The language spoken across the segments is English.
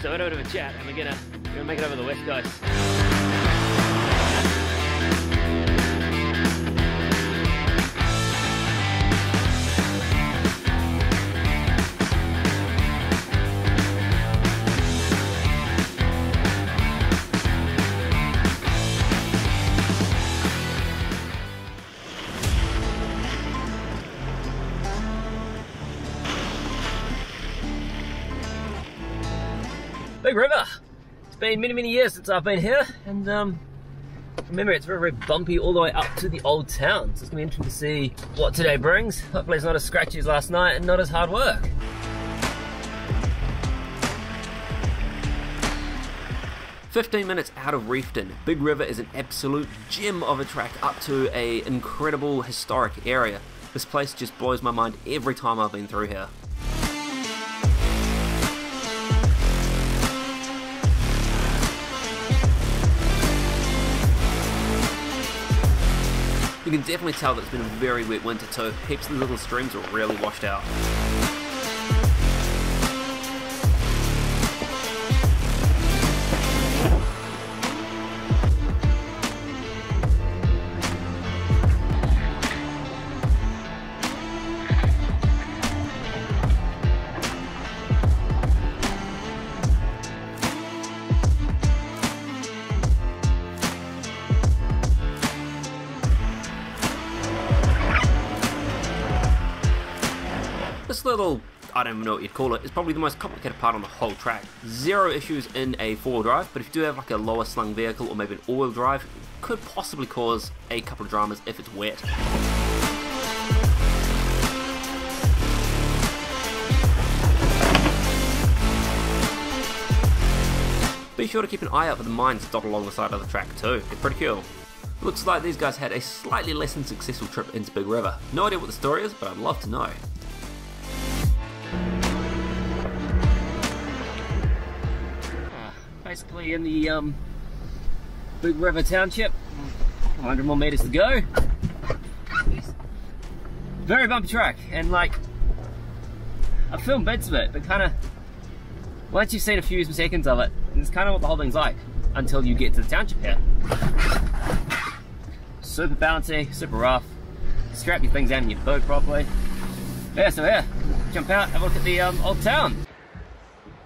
So a bit of a chat and we're gonna, we're gonna make it over the west coast. Big River. It's been many, many years since I've been here, and um, remember it's very, very bumpy all the way up to the old town. So it's gonna be interesting to see what today brings. Hopefully it's not as scratchy as last night and not as hard work. Fifteen minutes out of Reefton, Big River is an absolute gem of a track up to a incredible historic area. This place just blows my mind every time I've been through here. You can definitely tell that it's been a very wet winter too. Heaps of the little streams are really washed out. This little, I don't even know what you'd call it, is probably the most complicated part on the whole track. Zero issues in a four-wheel drive, but if you do have like a lower slung vehicle or maybe an all-wheel drive, could possibly cause a couple of dramas if it's wet. Be sure to keep an eye out for the mines dot along the side of the track too, they're pretty cool. Looks like these guys had a slightly less than successful trip into Big River. No idea what the story is, but I'd love to know. In the um, Big River Township. 100 more meters to go. Very bumpy track, and like, I filmed bits of it, but kind of, once you've seen a few seconds of it, it's kind of what the whole thing's like, until you get to the township here. Super bouncy, super rough. Strap your things down in your boat properly. Yeah, so yeah, jump out, have a look at the um, old town.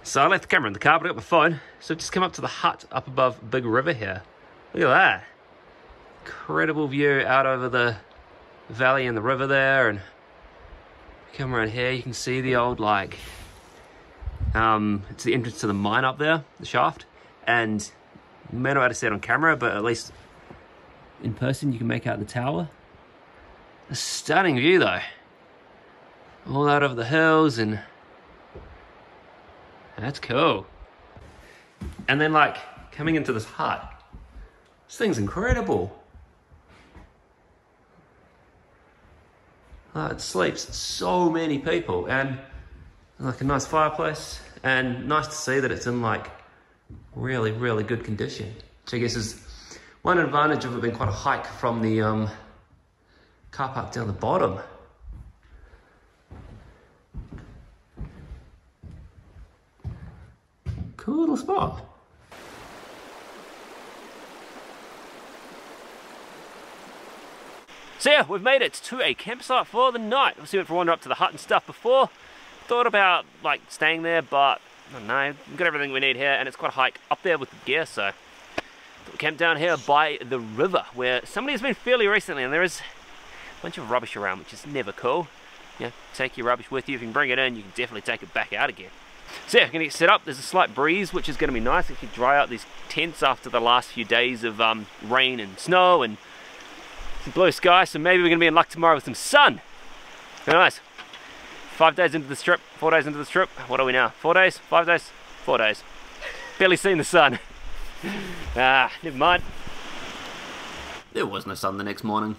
So I left the camera in the car, but I got my phone. So I've just come up to the hut up above Big River here. Look at that. Incredible view out over the valley and the river there. And come around here, you can see the old like, um, it's the entrance to the mine up there, the shaft. And may not be able to see it on camera, but at least in person you can make out the tower. A stunning view though. All out over the hills and that's cool. And then like coming into this hut, this thing's incredible. Uh, it sleeps so many people and like a nice fireplace and nice to see that it's in like really, really good condition. Which I guess is one advantage of it being quite a hike from the um, car park down the bottom. Cool little spot. So yeah, we've made it to a campsite for the night. Obviously went for a wander up to the hut and stuff before. Thought about like staying there, but I don't know, we've got everything we need here and it's quite a hike up there with the gear, so we camped down here by the river where somebody has been fairly recently and there is a bunch of rubbish around, which is never cool. Yeah, take your rubbish with you. If you can bring it in, you can definitely take it back out again. So yeah, gonna get set up. There's a slight breeze, which is gonna be nice. It can dry out these tents after the last few days of um, rain and snow and some blue sky. So maybe we're gonna be in luck tomorrow with some sun. Nice. Five days into the trip, four days into the trip. What are we now? Four days? Five days? Four days. Barely seen the sun. ah, never mind. There was no sun the next morning.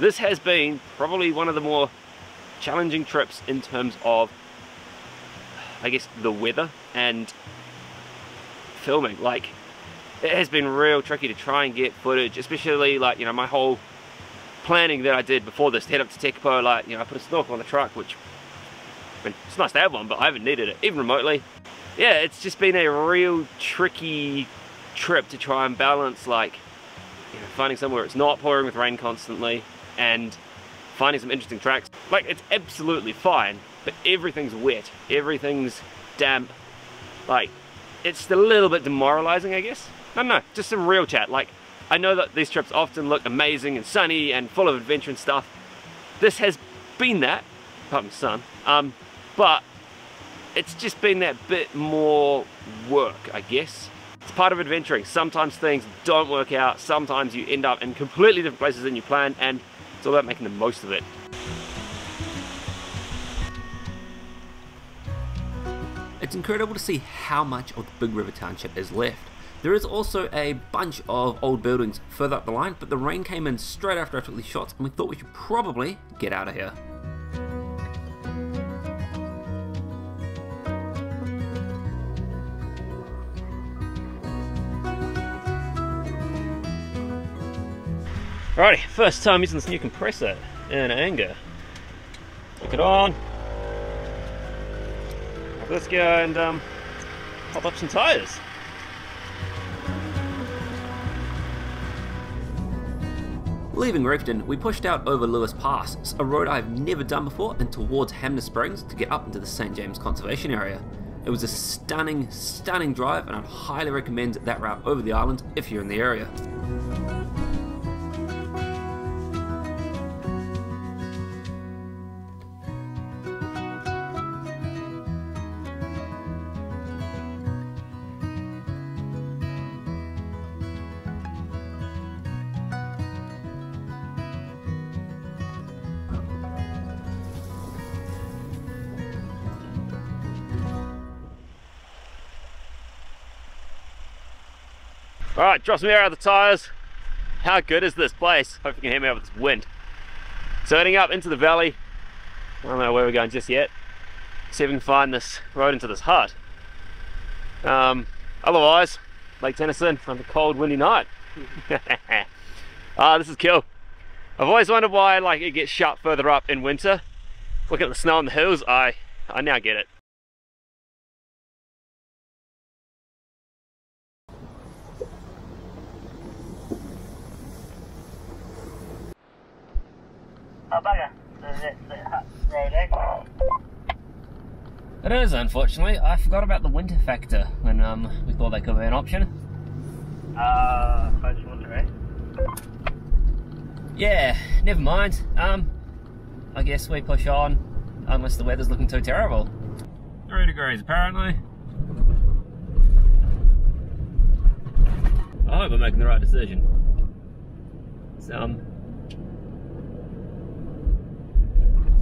This has been probably one of the more challenging trips in terms of I guess, the weather and filming. Like, it has been real tricky to try and get footage, especially like, you know, my whole planning that I did before this head up to Tekapo, like, you know, I put a snorkel on the truck, which, I mean, it's nice to have one, but I haven't needed it, even remotely. Yeah, it's just been a real tricky trip to try and balance, like, you know, finding somewhere it's not pouring with rain constantly, and finding some interesting tracks. Like, it's absolutely fine, but everything's wet, everything's damp, like, it's a little bit demoralizing, I guess. No, no, just some real chat. Like, I know that these trips often look amazing and sunny and full of adventure and stuff. This has been that, apart from sun, um, but it's just been that bit more work, I guess. It's part of adventuring. Sometimes things don't work out. Sometimes you end up in completely different places than you planned, and it's all about making the most of it. It's incredible to see how much of the Big River Township is left. There is also a bunch of old buildings further up the line, but the rain came in straight after I took these shots and we thought we should probably get out of here. Alrighty, first time using this new compressor in anger. Hook it on. Let's go and um, pop up some tyres. Leaving Reefton, we pushed out over Lewis Pass, a road I've never done before, and towards Hanmer Springs to get up into the St. James Conservation Area. It was a stunning, stunning drive, and I'd highly recommend that route over the island if you're in the area. Alright, drop some air out of the tyres. How good is this place? Hope you can hear me over this wind. Heading up into the valley. I don't know where we're going just yet. See if we can find this road into this hut. Um, otherwise, Lake Tennyson on the cold, windy night. ah, this is cool. I've always wondered why like it gets shut further up in winter. Look at the snow on the hills, I I now get it. It is, unfortunately. I forgot about the winter factor when um, we thought that could be an option. Uh, close winter, eh? Yeah, never mind. Um, I guess we push on, unless the weather's looking too terrible. Three degrees, apparently. I hope I'm making the right decision. It's um,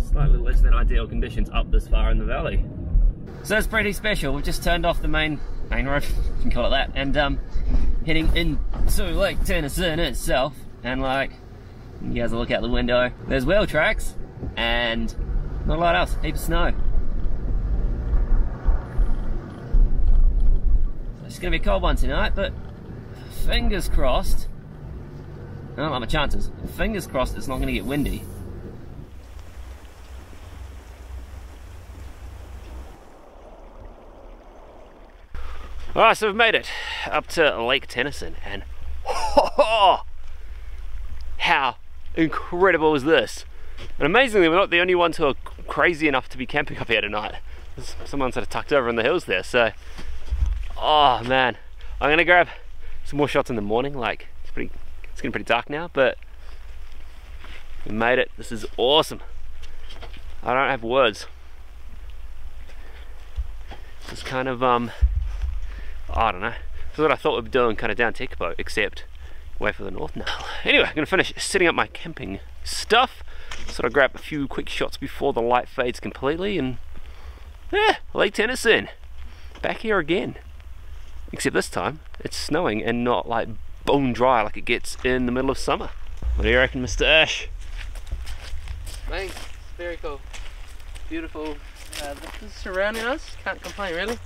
slightly less than ideal conditions up this far in the valley. So it's pretty special. We've just turned off the main main road, you can call it that, and um, heading into Lake Tennyson itself. And like, you guys will look out the window. There's wheel tracks and not a lot else. Heap of snow. So it's gonna be a cold one tonight, but fingers crossed. I don't like my chances. Fingers crossed it's not gonna get windy. Alright, so we've made it up to Lake Tennyson and oh, how incredible is this? And amazingly, we're not the only ones who are crazy enough to be camping up here tonight. There's someone sort of tucked over in the hills there, so oh man. I'm gonna grab some more shots in the morning, like it's pretty it's getting pretty dark now, but we made it. This is awesome. I don't have words. It's kind of um I don't know. That's what I thought we'd be doing kind of down Tekapo, except way for the north now. Anyway, I'm going to finish setting up my camping stuff. Sort of grab a few quick shots before the light fades completely and yeah, Lake Tennyson. Back here again. Except this time, it's snowing and not like bone dry like it gets in the middle of summer. What do you reckon, Mr. Ash? Thanks. Very cool. Beautiful Uh, this is surrounding us. Can't complain really.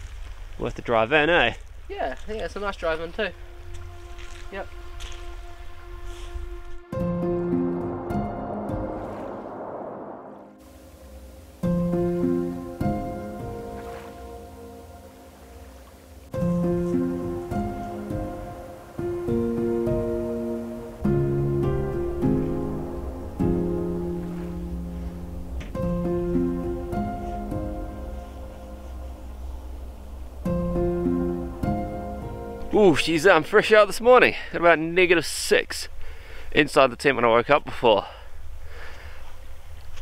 Worth the drive in, eh? Yeah, think it's a nice drive in too. Yep. Ooh, she's um, fresh out this morning. At about negative six inside the tent when I woke up before.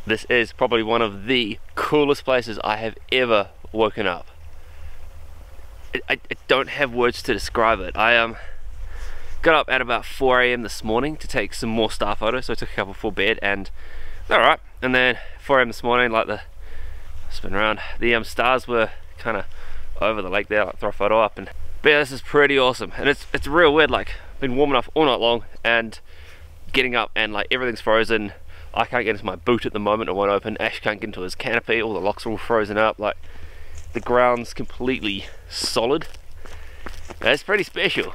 This is probably one of the coolest places I have ever woken up. I, I, don't have words to describe it. I um got up at about 4 a.m. this morning to take some more star photos, so I took a couple for bed and alright. And then 4 a.m. this morning, like the spin around, the um, stars were kind of over the lake there, like throw a photo up and but yeah, this is pretty awesome, and it's it's real weird. Like, been warming up all night long, and getting up, and like everything's frozen. I can't get into my boot at the moment; it won't open. Ash can't get into his canopy. All the locks are all frozen up. Like, the ground's completely solid. That's pretty special.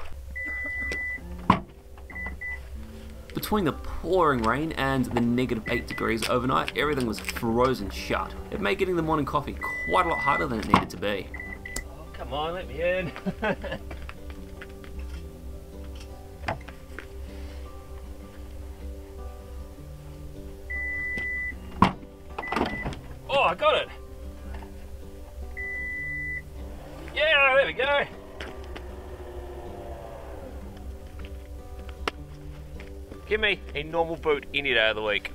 Between the pouring rain and the negative 8 degrees overnight, everything was frozen shut. It made getting the morning coffee quite a lot harder than it needed to be. Come on, let me in. oh, I got it. Yeah, there we go. Give me a normal boot any day of the week.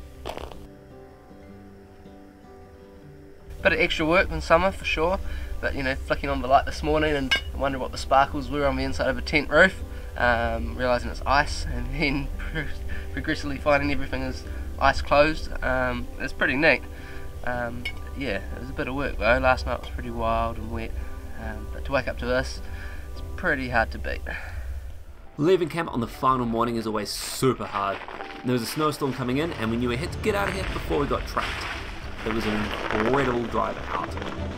Bit of extra work in summer for sure, but you know, flicking on the light this morning and wondering what the sparkles were on the inside of a tent roof, um, realising it's ice, and then progressively finding everything is ice closed. Um, it's pretty neat. Um, yeah, it was a bit of work though. Last night was pretty wild and wet, um, but to wake up to this, it's pretty hard to beat. Leaving camp on the final morning is always super hard. There was a snowstorm coming in, and we knew we had to get out of here before we got trapped. It was an incredible drive out.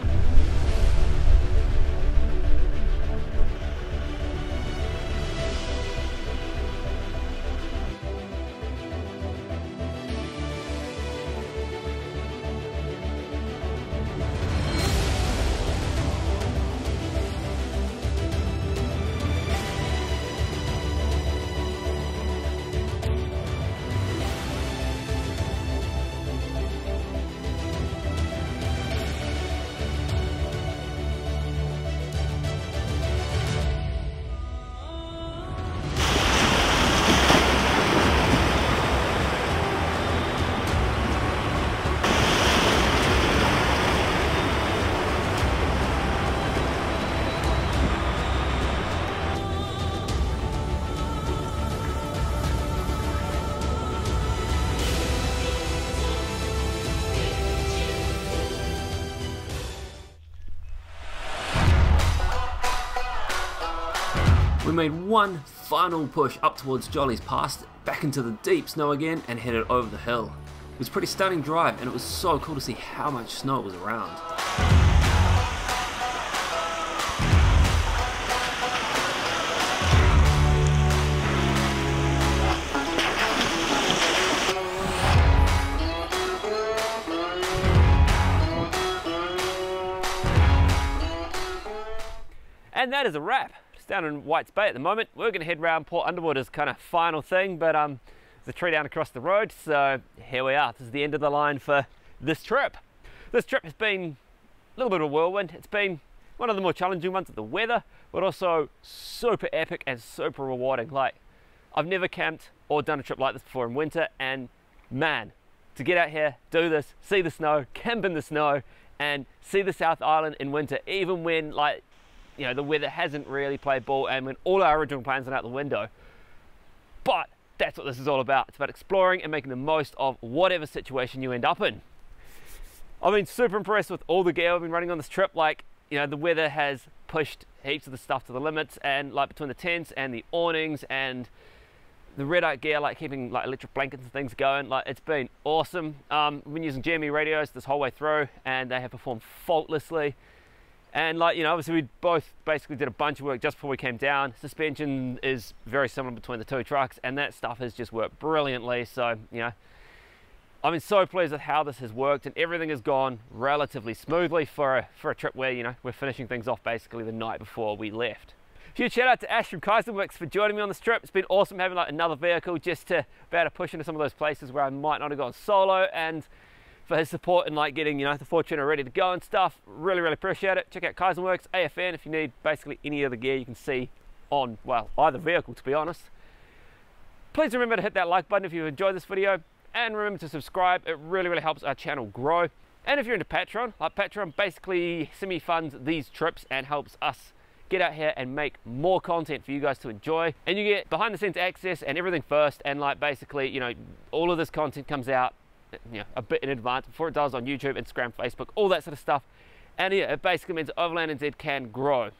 Made one final push up towards Jollies Pass, back into the deep snow again, and headed over the hill. It was a pretty stunning drive, and it was so cool to see how much snow was around. And that is a wrap. It's down in White's Bay at the moment. We're going to head round Port Underwood as kind of final thing, but um, there's a tree down across the road, so here we are. This is the end of the line for this trip. This trip has been a little bit of a whirlwind. It's been one of the more challenging ones with the weather, but also super epic and super rewarding. Like, I've never camped or done a trip like this before in winter, and man, to get out here, do this, see the snow, camp in the snow, and see the South Island in winter, even when like you know the weather hasn't really played ball and when all our original plans are out the window. But that's what this is all about. It's about exploring and making the most of whatever situation you end up in. I've been super impressed with all the gear I've been running on this trip. Like, you know, the weather has pushed heaps of the stuff to the limits, and like between the tents and the awnings and the REDARC gear, like keeping like electric blankets and things going. Like it's been awesome. Um, we've been using GME radios this whole way through, and they have performed faultlessly. And like you know, obviously we both basically did a bunch of work just before we came down. Suspension is very similar between the two trucks, and that stuff has just worked brilliantly. So you know, I'm so pleased with how this has worked, and everything has gone relatively smoothly for a, for a trip where you know we're finishing things off basically the night before we left. Huge shout out to Ash from Kaizenworks for joining me on this trip. It's been awesome having like another vehicle just to be able to push into some of those places where I might not have gone solo and for his support and like getting you know the Fortuner ready to go and stuff. Really, really appreciate it. Check out Kaizenworks AFN if you need basically any of the gear you can see on well either vehicle to be honest. Please remember to hit that like button if you enjoyed this video and remember to subscribe. It really, really helps our channel grow. And if you're into Patreon, like Patreon basically semi-funds these trips and helps us get out here and make more content for you guys to enjoy. And you get behind the scenes access and everything first. And like basically, you know, all of this content comes out you know, a bit in advance before it does on YouTube, Instagram, Facebook, all that sort of stuff. And yeah, it basically means Overland NZ can grow.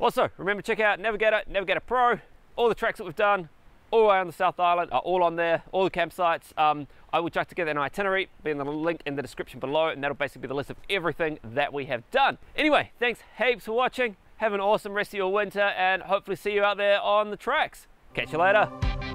Also, remember check out Navigator, Navigator Pro, all the tracks that we've done, all the way on the South Island are all on there, all the campsites. Um, I will chuck together an itinerary, be in the link in the description below, and that'll basically be the list of everything that we have done. Anyway, thanks heaps for watching. Have an awesome rest of your winter, and hopefully see you out there on the tracks. Catch you later.